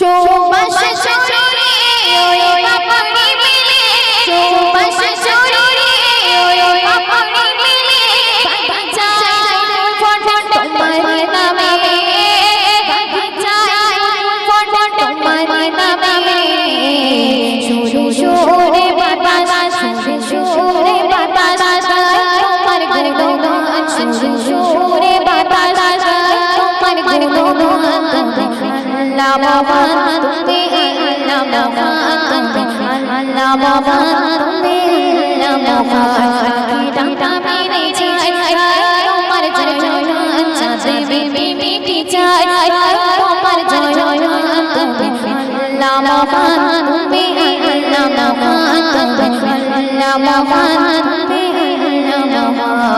शोभा शोरे ओए पापा भी मिले शोभा शोरे ओए पापा भी मिले बचाए फ़ोटो तुम्हारे नाम में बचाए फ़ोटो तुम्हारे अल्लाह बाबा तुम पे अल्लाह बाबा तुम पे अल्लाह बाबा तुम पे अल्लाह बाबा डाटा मेरे जाए तो मर जाओ जाते बेबी बेबी जाए तो मर जाओ तुम पे अल्लाह बाबा तुम पे अल्लाह बाबा तुम पे अल्लाह बाबा तुम पे अल्लाह बाबा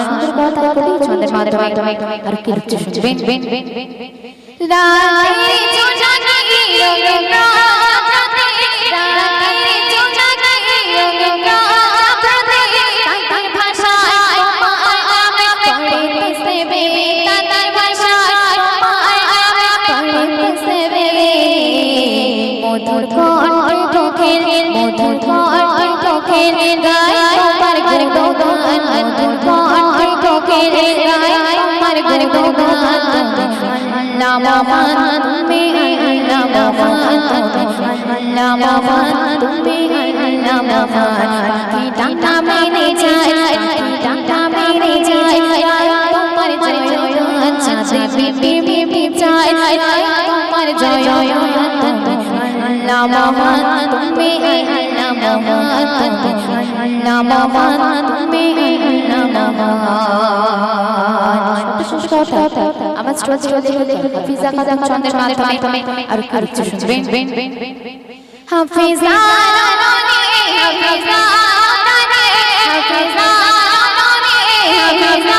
सुंदर बहुत आपको सुंदर मात्र मात्र हर किरच सुंदर राधे अल्लाह तुम्हें अल्लाह अल्लाह तुम्हें अल्लाह डांटा मैंने जाए डांटा मैंने जाए पर जायो अच्छा से बीबी बीबी जाए पर जायो अल्लाह तुम्हें চায় তোমার জয়গান আল্লাহ মোহাম্মদ তুমি আল্লাহ মোহাম্মদ আল্লাহ মোহাম্মদ তুমি আল্লাহ মোহাম্মদ আমার স্টোরি হলে হলে হাফিজা কাদা চন্দ্রের মাধ্যমে আর আর কিছু শুনবেন হাফিজা হাফিজা হাফিজা হাফিজা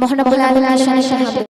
मोहन अब्दुल आलम निशान शाह